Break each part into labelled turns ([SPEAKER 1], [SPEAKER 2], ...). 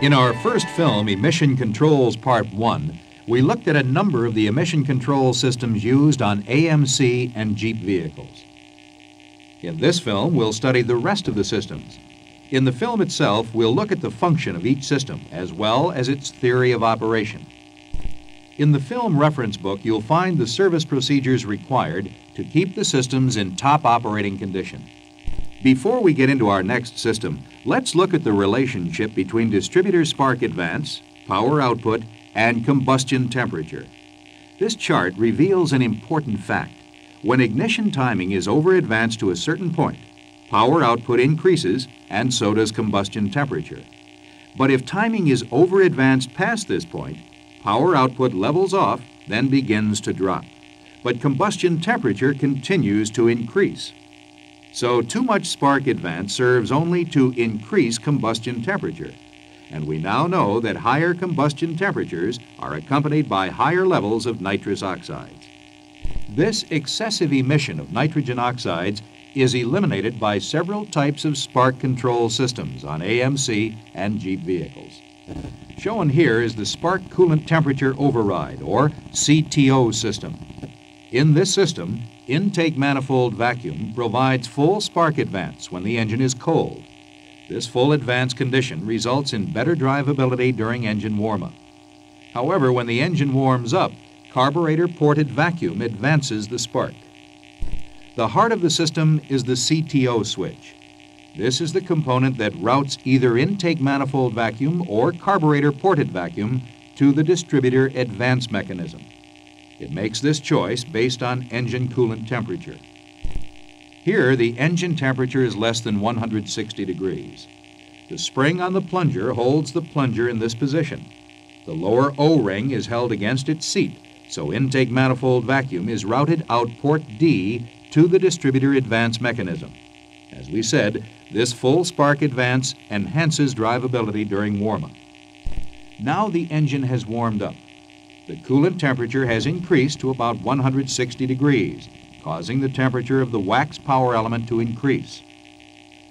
[SPEAKER 1] In our first film, Emission Controls Part 1, we looked at a number of the emission control systems used on AMC and Jeep vehicles. In this film, we'll study the rest of the systems. In the film itself, we'll look at the function of each system as well as its theory of operation. In the film reference book, you'll find the service procedures required to keep the systems in top operating condition. Before we get into our next system, let's look at the relationship between distributor spark advance, power output, and combustion temperature. This chart reveals an important fact. When ignition timing is over advanced to a certain point, power output increases and so does combustion temperature. But if timing is over advanced past this point, power output levels off, then begins to drop. But combustion temperature continues to increase. So too much spark advance serves only to increase combustion temperature. And we now know that higher combustion temperatures are accompanied by higher levels of nitrous oxides. This excessive emission of nitrogen oxides is eliminated by several types of spark control systems on AMC and Jeep vehicles. Shown here is the Spark Coolant Temperature Override, or CTO system. In this system, intake manifold vacuum provides full spark advance when the engine is cold. This full advance condition results in better drivability during engine warm-up. However, when the engine warms up, carburetor ported vacuum advances the spark. The heart of the system is the CTO switch. This is the component that routes either intake manifold vacuum or carburetor ported vacuum to the distributor advance mechanism. It makes this choice based on engine coolant temperature. Here, the engine temperature is less than 160 degrees. The spring on the plunger holds the plunger in this position. The lower O-ring is held against its seat, so intake manifold vacuum is routed out port D to the distributor advance mechanism. As we said, this full spark advance enhances drivability during warm-up. Now the engine has warmed up the coolant temperature has increased to about 160 degrees, causing the temperature of the wax power element to increase.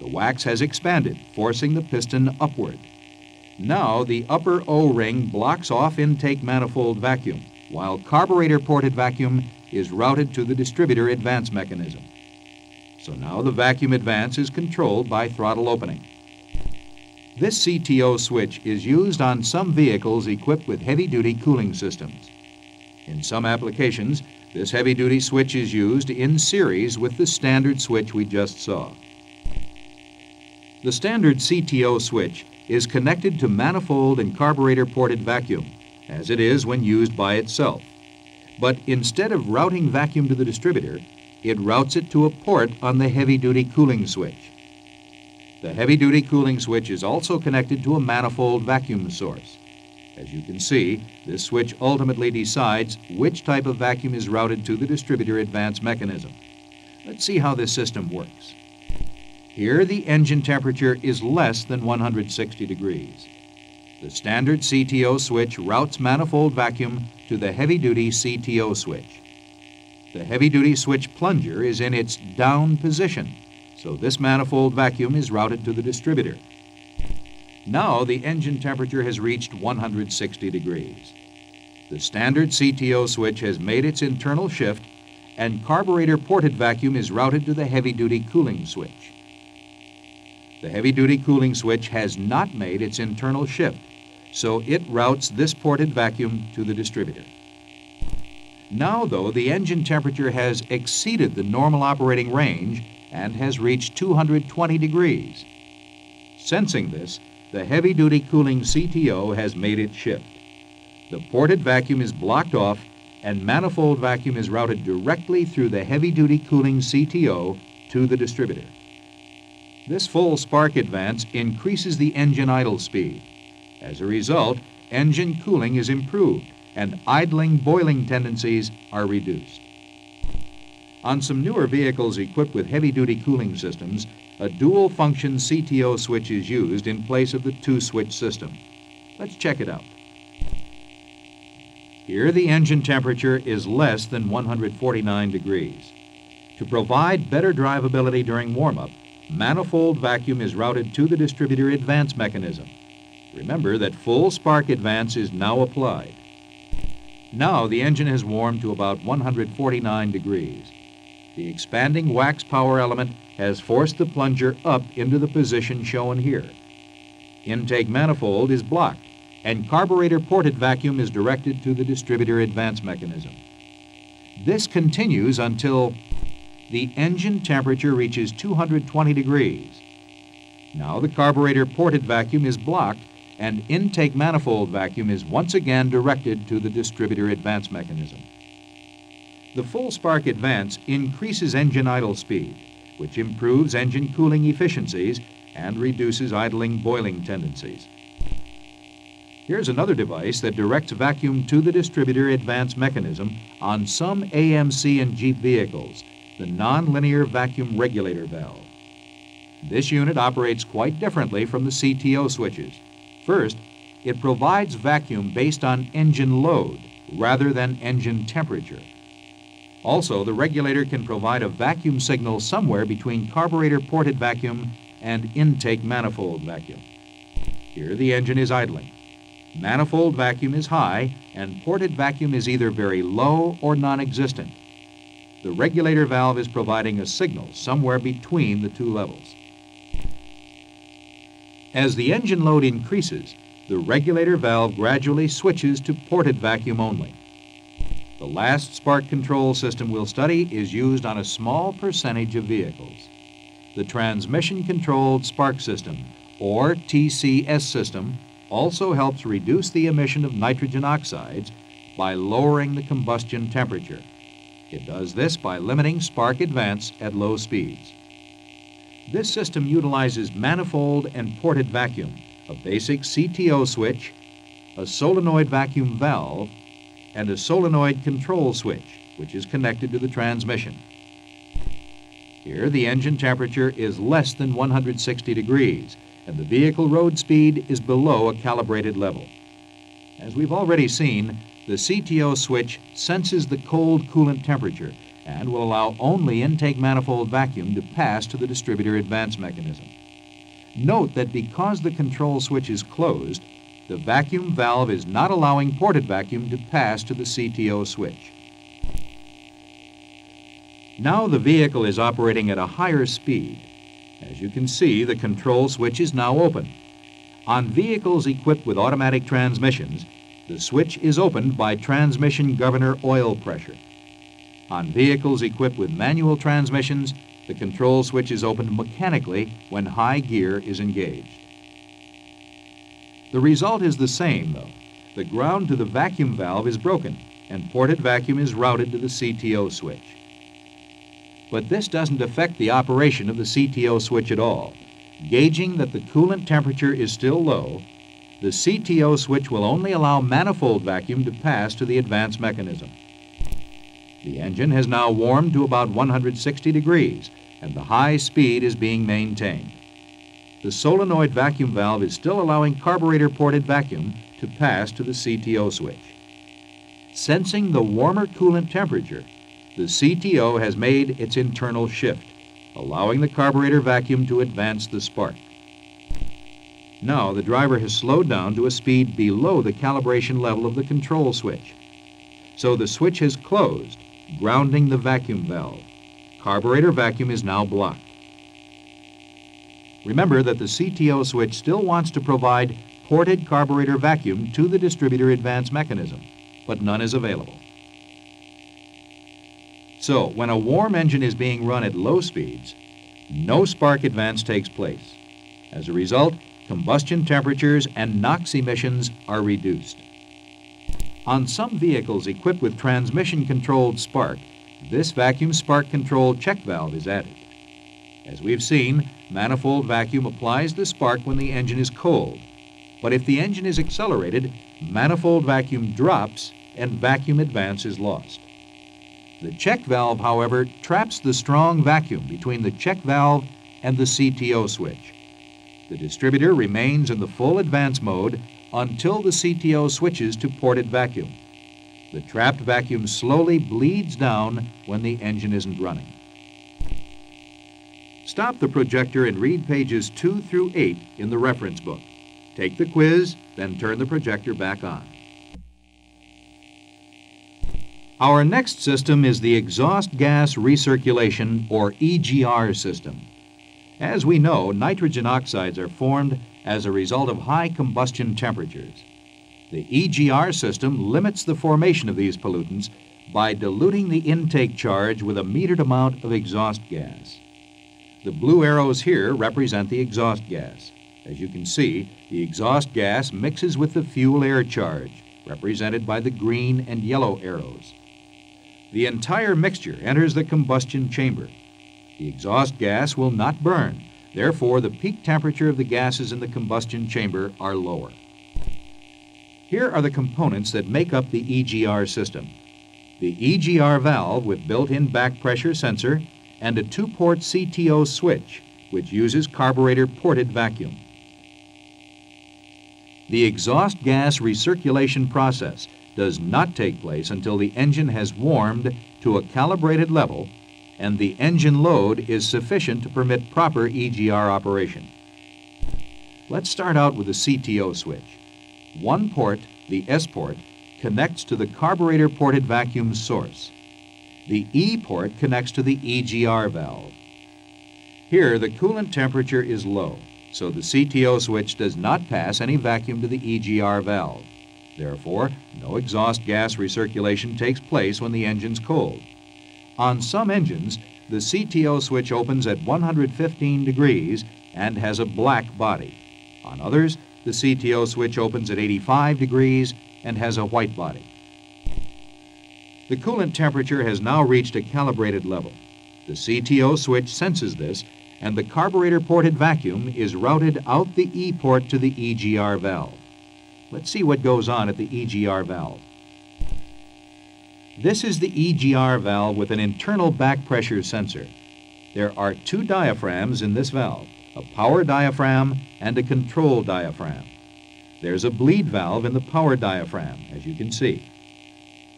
[SPEAKER 1] The wax has expanded, forcing the piston upward. Now the upper O-ring blocks off intake manifold vacuum, while carburetor ported vacuum is routed to the distributor advance mechanism. So now the vacuum advance is controlled by throttle opening. This CTO switch is used on some vehicles equipped with heavy-duty cooling systems. In some applications, this heavy-duty switch is used in series with the standard switch we just saw. The standard CTO switch is connected to manifold and carburetor ported vacuum, as it is when used by itself. But instead of routing vacuum to the distributor, it routes it to a port on the heavy-duty cooling switch. The heavy-duty cooling switch is also connected to a manifold vacuum source. As you can see, this switch ultimately decides which type of vacuum is routed to the distributor advance mechanism. Let's see how this system works. Here, the engine temperature is less than 160 degrees. The standard CTO switch routes manifold vacuum to the heavy-duty CTO switch. The heavy-duty switch plunger is in its down position so this manifold vacuum is routed to the distributor. Now the engine temperature has reached 160 degrees. The standard CTO switch has made its internal shift and carburetor ported vacuum is routed to the heavy-duty cooling switch. The heavy-duty cooling switch has not made its internal shift, so it routes this ported vacuum to the distributor. Now, though, the engine temperature has exceeded the normal operating range and has reached 220 degrees. Sensing this, the heavy-duty cooling CTO has made its shift. The ported vacuum is blocked off and manifold vacuum is routed directly through the heavy-duty cooling CTO to the distributor. This full spark advance increases the engine idle speed. As a result, engine cooling is improved and idling boiling tendencies are reduced. On some newer vehicles equipped with heavy-duty cooling systems, a dual-function CTO switch is used in place of the two-switch system. Let's check it out. Here the engine temperature is less than 149 degrees. To provide better drivability during warm-up, manifold vacuum is routed to the distributor advance mechanism. Remember that full spark advance is now applied. Now the engine has warmed to about 149 degrees. The expanding wax power element has forced the plunger up into the position shown here. Intake manifold is blocked and carburetor ported vacuum is directed to the distributor advance mechanism. This continues until the engine temperature reaches 220 degrees. Now the carburetor ported vacuum is blocked and intake manifold vacuum is once again directed to the distributor advance mechanism. The full spark advance increases engine idle speed, which improves engine cooling efficiencies and reduces idling boiling tendencies. Here's another device that directs vacuum to the distributor advance mechanism on some AMC and Jeep vehicles, the nonlinear vacuum regulator valve. This unit operates quite differently from the CTO switches. First, it provides vacuum based on engine load rather than engine temperature. Also, the regulator can provide a vacuum signal somewhere between carburetor ported vacuum and intake manifold vacuum. Here the engine is idling. Manifold vacuum is high and ported vacuum is either very low or non-existent. The regulator valve is providing a signal somewhere between the two levels. As the engine load increases, the regulator valve gradually switches to ported vacuum only. The last spark control system we'll study is used on a small percentage of vehicles. The Transmission Controlled Spark System, or TCS system, also helps reduce the emission of nitrogen oxides by lowering the combustion temperature. It does this by limiting spark advance at low speeds. This system utilizes manifold and ported vacuum, a basic CTO switch, a solenoid vacuum valve, and a solenoid control switch, which is connected to the transmission. Here, the engine temperature is less than 160 degrees, and the vehicle road speed is below a calibrated level. As we've already seen, the CTO switch senses the cold coolant temperature and will allow only intake manifold vacuum to pass to the distributor advance mechanism. Note that because the control switch is closed, the vacuum valve is not allowing ported vacuum to pass to the CTO switch. Now the vehicle is operating at a higher speed as you can see, the control switch is now open. On vehicles equipped with automatic transmissions, the switch is opened by transmission governor oil pressure. On vehicles equipped with manual transmissions, the control switch is opened mechanically when high gear is engaged. The result is the same, though. The ground to the vacuum valve is broken, and ported vacuum is routed to the CTO switch. But this doesn't affect the operation of the CTO switch at all. Gauging that the coolant temperature is still low, the CTO switch will only allow manifold vacuum to pass to the advance mechanism. The engine has now warmed to about 160 degrees, and the high speed is being maintained. The solenoid vacuum valve is still allowing carburetor-ported vacuum to pass to the CTO switch. Sensing the warmer coolant temperature, the CTO has made its internal shift, allowing the carburetor vacuum to advance the spark. Now the driver has slowed down to a speed below the calibration level of the control switch. So the switch has closed, grounding the vacuum valve. Carburetor vacuum is now blocked. Remember that the CTO switch still wants to provide ported carburetor vacuum to the distributor advance mechanism, but none is available. So, when a warm engine is being run at low speeds, no spark advance takes place. As a result, combustion temperatures and NOx emissions are reduced. On some vehicles equipped with transmission-controlled spark, this vacuum spark control check valve is added. As we've seen, manifold vacuum applies the spark when the engine is cold. But if the engine is accelerated, manifold vacuum drops and vacuum advance is lost. The check valve, however, traps the strong vacuum between the check valve and the CTO switch. The distributor remains in the full advance mode until the CTO switches to ported vacuum. The trapped vacuum slowly bleeds down when the engine isn't running. Stop the projector and read pages 2 through 8 in the reference book. Take the quiz, then turn the projector back on. Our next system is the exhaust gas recirculation, or EGR system. As we know, nitrogen oxides are formed as a result of high combustion temperatures. The EGR system limits the formation of these pollutants by diluting the intake charge with a metered amount of exhaust gas. The blue arrows here represent the exhaust gas. As you can see, the exhaust gas mixes with the fuel air charge, represented by the green and yellow arrows. The entire mixture enters the combustion chamber. The exhaust gas will not burn. Therefore, the peak temperature of the gases in the combustion chamber are lower. Here are the components that make up the EGR system. The EGR valve with built-in back pressure sensor and a two-port CTO switch, which uses carburetor ported vacuum. The exhaust gas recirculation process does not take place until the engine has warmed to a calibrated level and the engine load is sufficient to permit proper EGR operation. Let's start out with the CTO switch. One port, the S port, connects to the carburetor ported vacuum source. The E port connects to the EGR valve. Here, the coolant temperature is low, so the CTO switch does not pass any vacuum to the EGR valve. Therefore, no exhaust gas recirculation takes place when the engine's cold. On some engines, the CTO switch opens at 115 degrees and has a black body. On others, the CTO switch opens at 85 degrees and has a white body. The coolant temperature has now reached a calibrated level. The CTO switch senses this, and the carburetor ported vacuum is routed out the E port to the EGR valve. Let's see what goes on at the EGR valve. This is the EGR valve with an internal back pressure sensor. There are two diaphragms in this valve, a power diaphragm and a control diaphragm. There's a bleed valve in the power diaphragm, as you can see.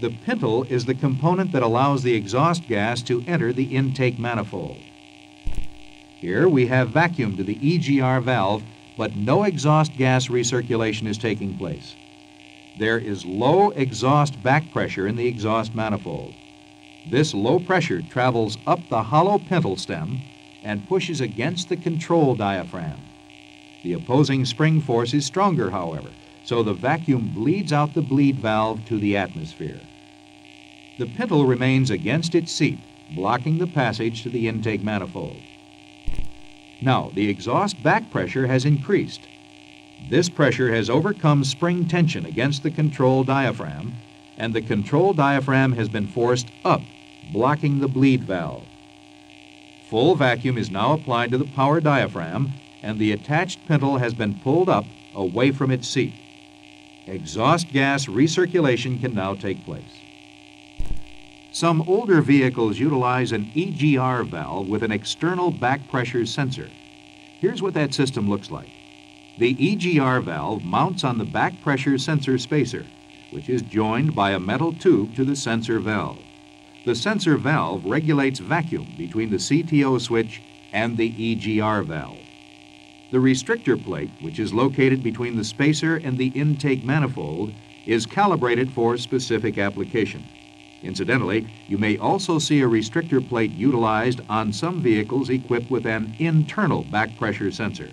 [SPEAKER 1] The pintle is the component that allows the exhaust gas to enter the intake manifold. Here we have vacuum to the EGR valve but no exhaust gas recirculation is taking place. There is low exhaust back pressure in the exhaust manifold. This low pressure travels up the hollow pintle stem and pushes against the control diaphragm. The opposing spring force is stronger, however, so the vacuum bleeds out the bleed valve to the atmosphere. The pintle remains against its seat, blocking the passage to the intake manifold. Now, the exhaust back pressure has increased. This pressure has overcome spring tension against the control diaphragm, and the control diaphragm has been forced up, blocking the bleed valve. Full vacuum is now applied to the power diaphragm, and the attached pintle has been pulled up away from its seat. Exhaust gas recirculation can now take place. Some older vehicles utilize an EGR valve with an external back pressure sensor. Here's what that system looks like. The EGR valve mounts on the back pressure sensor spacer, which is joined by a metal tube to the sensor valve. The sensor valve regulates vacuum between the CTO switch and the EGR valve. The restrictor plate, which is located between the spacer and the intake manifold, is calibrated for specific application. Incidentally, you may also see a restrictor plate utilized on some vehicles equipped with an internal back pressure sensor.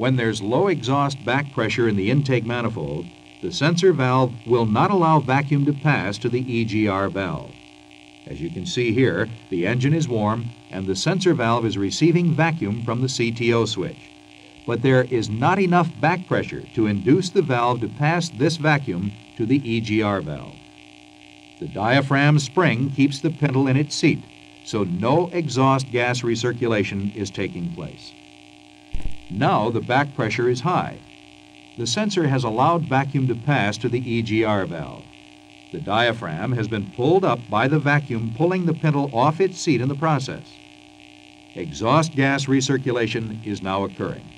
[SPEAKER 1] When there's low exhaust back pressure in the intake manifold, the sensor valve will not allow vacuum to pass to the EGR valve. As you can see here, the engine is warm and the sensor valve is receiving vacuum from the CTO switch. But there is not enough back pressure to induce the valve to pass this vacuum to the EGR valve. The diaphragm spring keeps the pintle in its seat, so no exhaust gas recirculation is taking place. Now the back pressure is high. The sensor has allowed vacuum to pass to the EGR valve. The diaphragm has been pulled up by the vacuum pulling the pintle off its seat in the process. Exhaust gas recirculation is now occurring.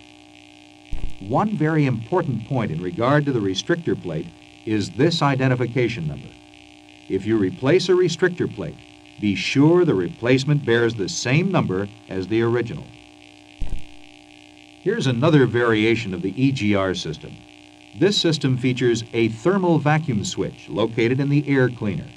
[SPEAKER 1] One very important point in regard to the restrictor plate is this identification number. If you replace a restrictor plate, be sure the replacement bears the same number as the original. Here's another variation of the EGR system. This system features a thermal vacuum switch located in the air cleaner.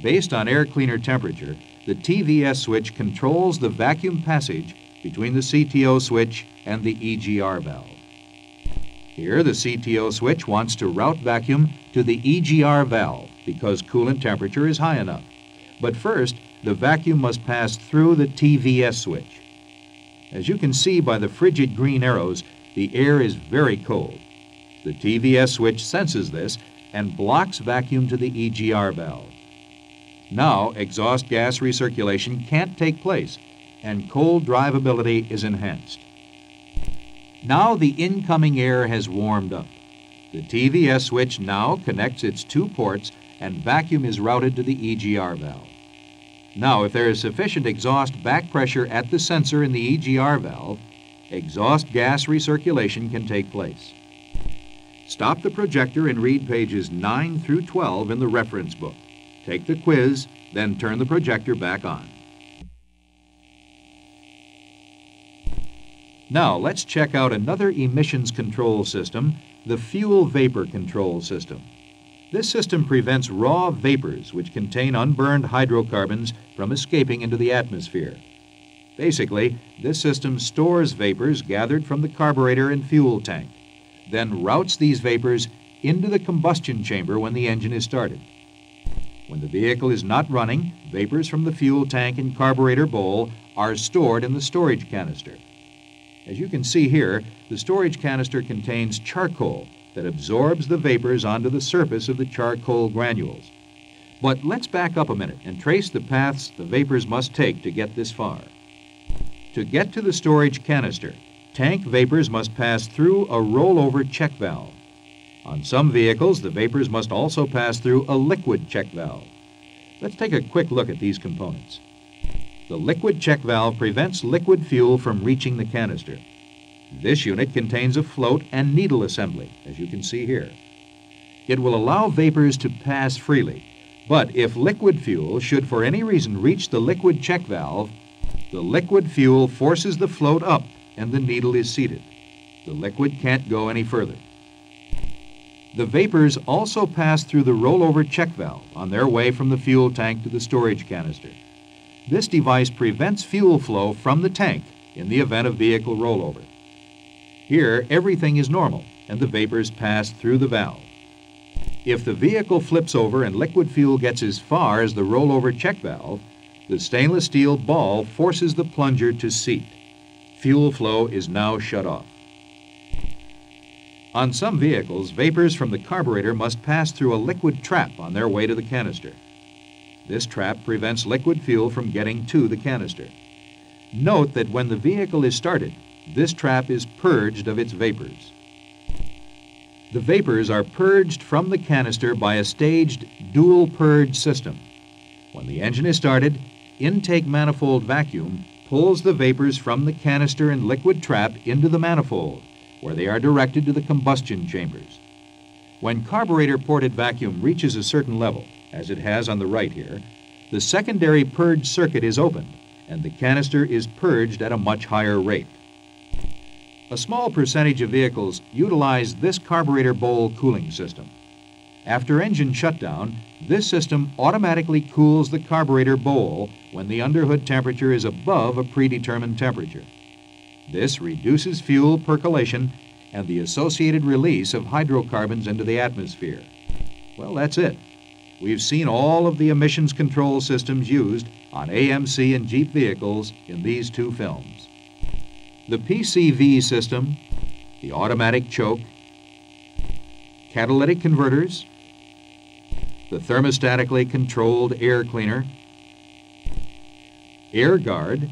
[SPEAKER 1] Based on air cleaner temperature, the TVS switch controls the vacuum passage between the CTO switch and the EGR valve. Here, the CTO switch wants to route vacuum to the EGR valve because coolant temperature is high enough. But first, the vacuum must pass through the TVS switch. As you can see by the frigid green arrows, the air is very cold. The TVS switch senses this and blocks vacuum to the EGR valve. Now, exhaust gas recirculation can't take place, and cold drivability is enhanced. Now the incoming air has warmed up. The TVS switch now connects its two ports and vacuum is routed to the EGR valve. Now, if there is sufficient exhaust back pressure at the sensor in the EGR valve, exhaust gas recirculation can take place. Stop the projector and read pages 9 through 12 in the reference book. Take the quiz, then turn the projector back on. Now, let's check out another emissions control system, the fuel vapor control system. This system prevents raw vapors, which contain unburned hydrocarbons, from escaping into the atmosphere. Basically, this system stores vapors gathered from the carburetor and fuel tank, then routes these vapors into the combustion chamber when the engine is started. When the vehicle is not running, vapors from the fuel tank and carburetor bowl are stored in the storage canister. As you can see here, the storage canister contains charcoal that absorbs the vapors onto the surface of the charcoal granules. But let's back up a minute and trace the paths the vapors must take to get this far. To get to the storage canister, tank vapors must pass through a rollover check valve. On some vehicles, the vapors must also pass through a liquid check valve. Let's take a quick look at these components. The liquid check valve prevents liquid fuel from reaching the canister. This unit contains a float and needle assembly, as you can see here. It will allow vapors to pass freely, but if liquid fuel should for any reason reach the liquid check valve, the liquid fuel forces the float up and the needle is seated. The liquid can't go any further. The vapors also pass through the rollover check valve on their way from the fuel tank to the storage canister. This device prevents fuel flow from the tank in the event of vehicle rollover. Here, everything is normal and the vapors pass through the valve. If the vehicle flips over and liquid fuel gets as far as the rollover check valve, the stainless steel ball forces the plunger to seat. Fuel flow is now shut off. On some vehicles, vapors from the carburetor must pass through a liquid trap on their way to the canister. This trap prevents liquid fuel from getting to the canister. Note that when the vehicle is started, this trap is purged of its vapors. The vapors are purged from the canister by a staged dual purge system. When the engine is started, intake manifold vacuum pulls the vapors from the canister and liquid trap into the manifold, where they are directed to the combustion chambers. When carburetor ported vacuum reaches a certain level, as it has on the right here, the secondary purge circuit is opened and the canister is purged at a much higher rate. A small percentage of vehicles utilize this carburetor bowl cooling system. After engine shutdown, this system automatically cools the carburetor bowl when the underhood temperature is above a predetermined temperature. This reduces fuel percolation and the associated release of hydrocarbons into the atmosphere. Well, that's it. We've seen all of the emissions control systems used on AMC and Jeep vehicles in these two films. The PCV system, the automatic choke, catalytic converters, the thermostatically controlled air cleaner, air guard,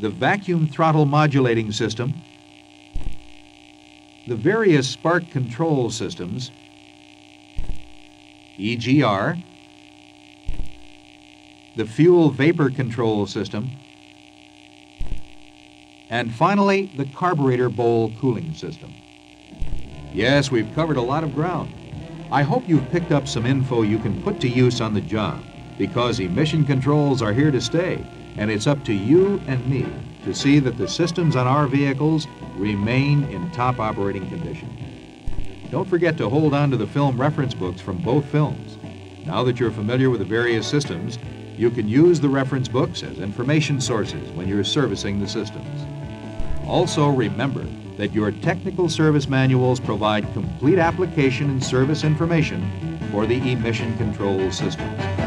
[SPEAKER 1] the vacuum throttle modulating system, the various spark control systems, EGR, the fuel vapor control system, and finally the carburetor bowl cooling system. Yes, we've covered a lot of ground. I hope you've picked up some info you can put to use on the job because emission controls are here to stay, and it's up to you and me to see that the systems on our vehicles remain in top operating condition. Don't forget to hold on to the film reference books from both films. Now that you're familiar with the various systems, you can use the reference books as information sources when you're servicing the systems. Also remember that your technical service manuals provide complete application and service information for the emission control systems.